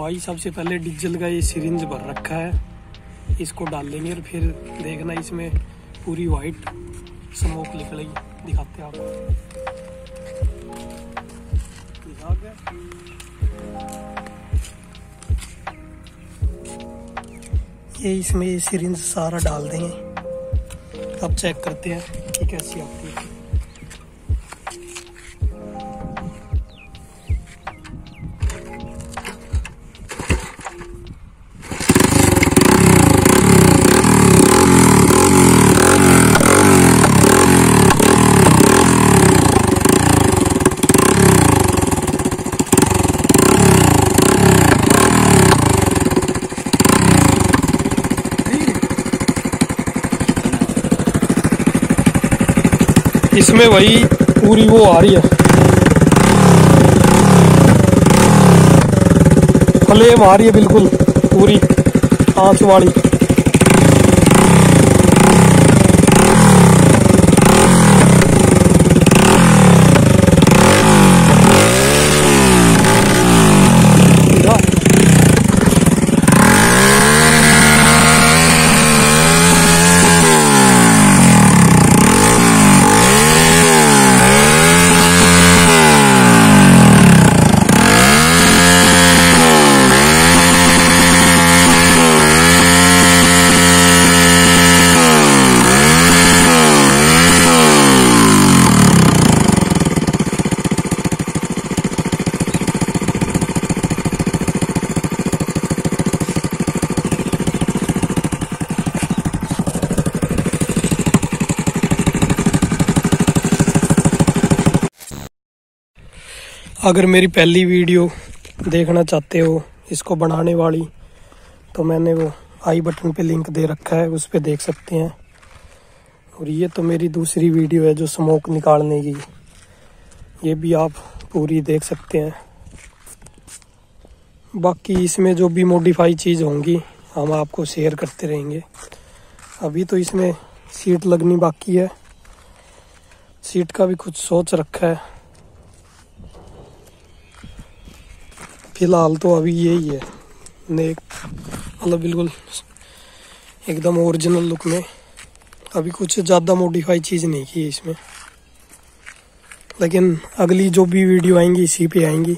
भाई, सबसे पहले डीजल का ये सिरिंज भर रखा है। इसको डाल लेंगे और फिर देखना इसमें पूरी वाइट स्मोक निकलेगी दिखाते हैं ये इसमें ये सिरिंज सारा डाल देंगे। अब चेक करते हैं कि कैसी आती है। इसमें वही पूरी वो आ रही है। फ्लेम आ रही है बिल्कुल, पूरी, आँच वाली देखा? अगर मेरी पहली वीडियो देखना चाहते हो इसको बनाने वाली तो मैंने वो आई बटन पे लिंक दे रखा है, उस पर देख सकते हैं। और ये तो मेरी दूसरी वीडियो है जो स्मोक निकालने की। ये भी आप पूरी देख सकते हैं। बाकी इसमें जो भी मॉडिफाई चीज़ होंगी, हम आपको शेयर करते रहेंगे। अभी तो इसमें सीट लगनी बाकी है। सीट का भी कुछ सोच रखा है। फ़िलहाल तो अभी यही है। नेक मतलब बिल्कुल एकदम ओरिजिनल लुक में। अभी कुछ ज़्यादा मॉडिफाई चीज़ नहीं की है इसमें। लेकिन अगली जो भी वीडियो आएँगी, इसी पे आएँगी।